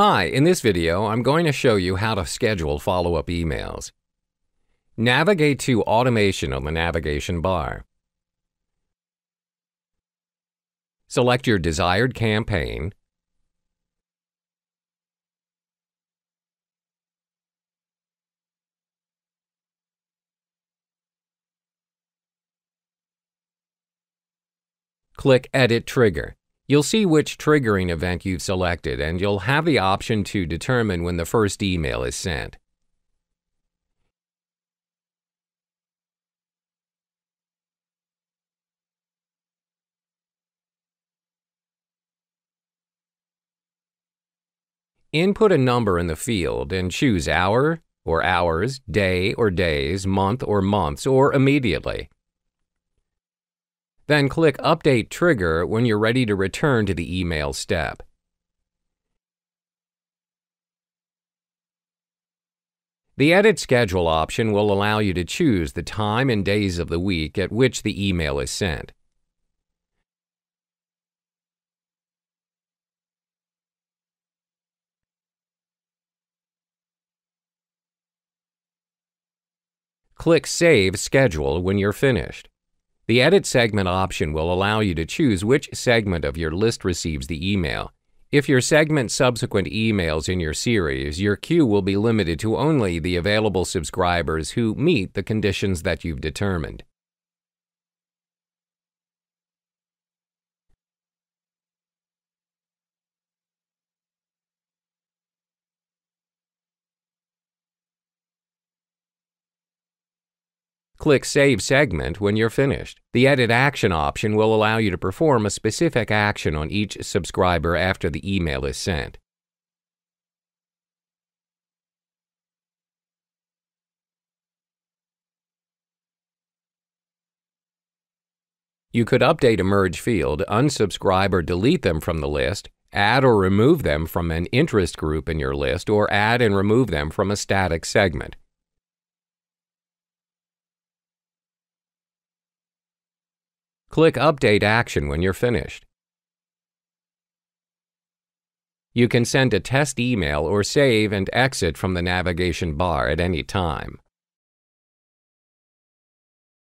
Hi, in this video, I'm going to show you how to schedule follow-up emails. Navigate to Automation on the navigation bar. Select your desired campaign. Click Edit Trigger. You'll see which triggering event you've selected, and you'll have the option to determine when the first email is sent. Input a number in the field and choose hour or hours, day or days, month or months, or immediately. Then click Update Trigger when you're ready to return to the email step. The Edit Schedule option will allow you to choose the time and days of the week at which the email is sent. Click Save Schedule when you're finished. The Edit Segment option will allow you to choose which segment of your list receives the email. If your segment subsequent emails in your series, your queue will be limited to only the available subscribers who meet the conditions that you've determined. Click Save Segment when you're finished. The Edit Action option will allow you to perform a specific action on each subscriber after the email is sent. You could update a merge field, unsubscribe or delete them from the list, add or remove them from an interest group in your list, or add and remove them from a static segment. Click Update Action when you're finished. You can send a test email or save and exit from the navigation bar at any time.